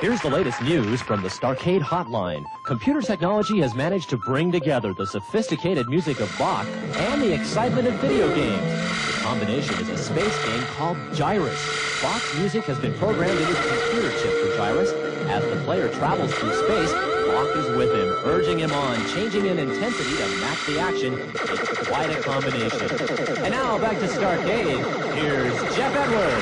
Here's the latest news from the Starcade Hotline. Computer technology has managed to bring together the sophisticated music of Bach and the excitement of video games. The combination is a space game called Gyruss. Bach's music has been programmed into the computer chip for Gyruss. As the player travels through space, Bach is with him, urging him on, changing in intensity to match the action. It's quite a combination. And now back to Starcade. Here's Jeff Edwards.